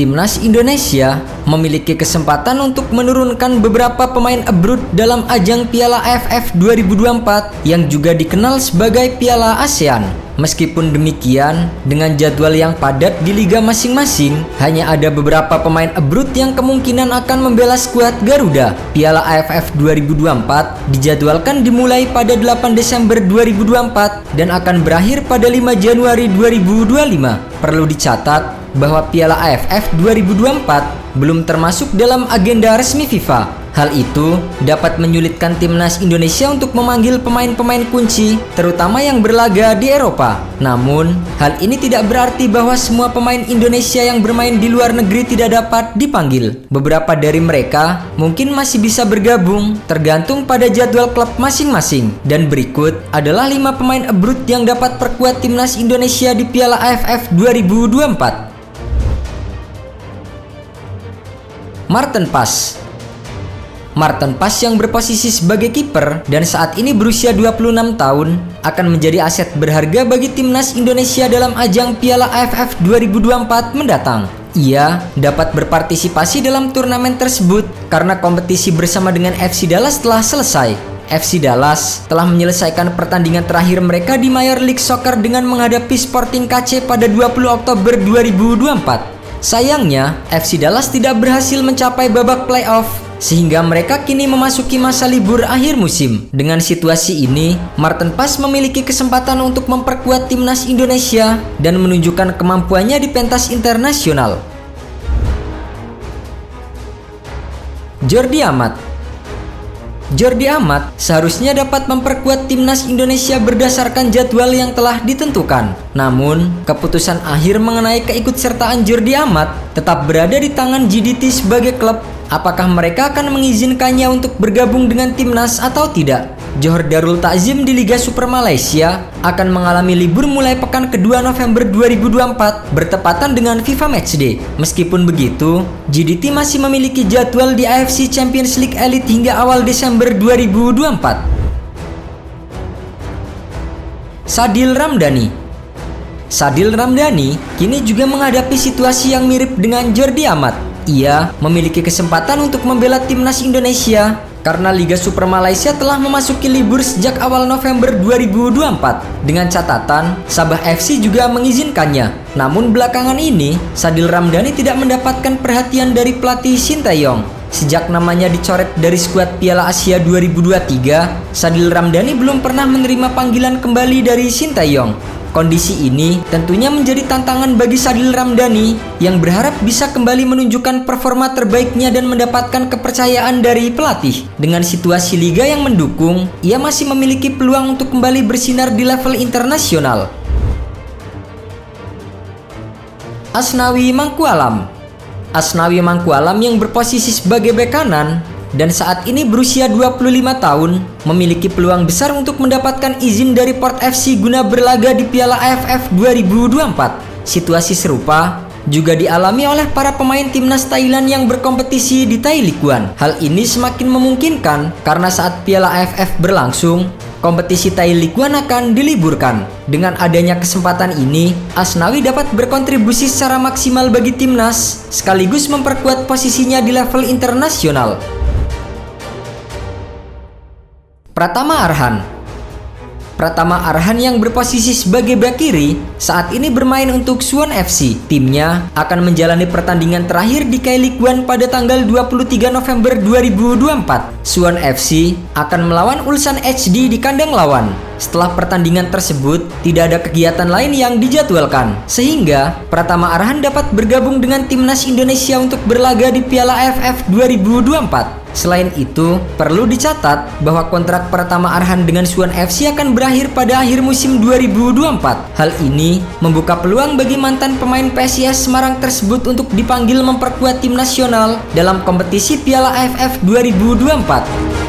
Timnas Indonesia memiliki kesempatan untuk menurunkan beberapa pemain abroad dalam ajang Piala AFF 2024 yang juga dikenal sebagai Piala ASEAN. Meskipun demikian, dengan jadwal yang padat di liga masing-masing, hanya ada beberapa pemain abroad yang kemungkinan akan membela skuad Garuda. Piala AFF 2024 dijadwalkan dimulai pada 8 Desember 2024 dan akan berakhir pada 5 Januari 2025. Perlu dicatat, bahwa Piala AFF 2024 belum termasuk dalam agenda resmi FIFA. Hal itu dapat menyulitkan timnas Indonesia untuk memanggil pemain-pemain kunci, terutama yang berlaga di Eropa. Namun, hal ini tidak berarti bahwa semua pemain Indonesia yang bermain di luar negeri tidak dapat dipanggil. Beberapa dari mereka mungkin masih bisa bergabung, tergantung pada jadwal klub masing-masing. Dan berikut adalah lima pemain abroad yang dapat perkuat timnas Indonesia di Piala AFF 2024. Martin Pass Martin Pass yang berposisi sebagai kiper dan saat ini berusia 26 tahun akan menjadi aset berharga bagi timnas Indonesia dalam ajang Piala AFF 2024 mendatang. Ia dapat berpartisipasi dalam turnamen tersebut karena kompetisi bersama dengan FC Dallas telah selesai. FC Dallas telah menyelesaikan pertandingan terakhir mereka di Major League Soccer dengan menghadapi Sporting KC pada 20 Oktober 2024. Sayangnya, FC Dallas tidak berhasil mencapai babak playoff sehingga mereka kini memasuki masa libur akhir musim. Dengan situasi ini, Martin Pass memiliki kesempatan untuk memperkuat timnas Indonesia dan menunjukkan kemampuannya di pentas internasional. Jordi Amat Jordi Amat seharusnya dapat memperkuat timnas Indonesia berdasarkan jadwal yang telah ditentukan. Namun, keputusan akhir mengenai keikutsertaan Jordi Amat tetap berada di tangan GDT sebagai klub apakah mereka akan mengizinkannya untuk bergabung dengan timnas atau tidak. Johor Darul Takzim di Liga Super Malaysia akan mengalami libur mulai pekan kedua November 2024 bertepatan dengan FIFA Matchday. Meskipun begitu, GDT masih memiliki jadwal di AFC Champions League Elite hingga awal Desember 2024. Sadil Ramdhani Sadil Ramdhani kini juga menghadapi situasi yang mirip dengan Jordi Amat ia memiliki kesempatan untuk membela timnas Indonesia karena Liga Super Malaysia telah memasuki libur sejak awal November 2024 dengan catatan Sabah FC juga mengizinkannya. Namun belakangan ini Sadil Ramdhani tidak mendapatkan perhatian dari pelatih Sintayong. Sejak namanya dicoret dari skuad Piala Asia 2023, Sadil Ramdhani belum pernah menerima panggilan kembali dari Sintayong. Kondisi ini tentunya menjadi tantangan bagi Sadil Ramdhani yang berharap bisa kembali menunjukkan performa terbaiknya dan mendapatkan kepercayaan dari pelatih. Dengan situasi liga yang mendukung, ia masih memiliki peluang untuk kembali bersinar di level internasional. Asnawi Mangkualam Asnawi Mangkualam yang berposisi sebagai bek kanan dan saat ini berusia 25 tahun, memiliki peluang besar untuk mendapatkan izin dari Port FC guna berlaga di Piala AFF 2024. Situasi serupa juga dialami oleh para pemain timnas Thailand yang berkompetisi di Thai League One. Hal ini semakin memungkinkan karena saat Piala AFF berlangsung, kompetisi Thai League One akan diliburkan. Dengan adanya kesempatan ini, Asnawi dapat berkontribusi secara maksimal bagi timnas, sekaligus memperkuat posisinya di level internasional. Pratama Arhan Pratama Arhan yang berposisi sebagai bek kiri saat ini bermain untuk Suwon FC. Timnya akan menjalani pertandingan terakhir di K League One pada tanggal 23 November 2024. Suwon FC akan melawan Ulsan HD di kandang lawan. Setelah pertandingan tersebut, tidak ada kegiatan lain yang dijadwalkan, sehingga Pratama Arhan dapat bergabung dengan timnas Indonesia untuk berlaga di Piala AFF 2024. Selain itu, perlu dicatat bahwa kontrak pertama Arhan dengan Suwon FC akan berakhir pada akhir musim 2024. Hal ini membuka peluang bagi mantan pemain PSIS Semarang tersebut untuk dipanggil memperkuat tim nasional dalam kompetisi Piala AFF 2024.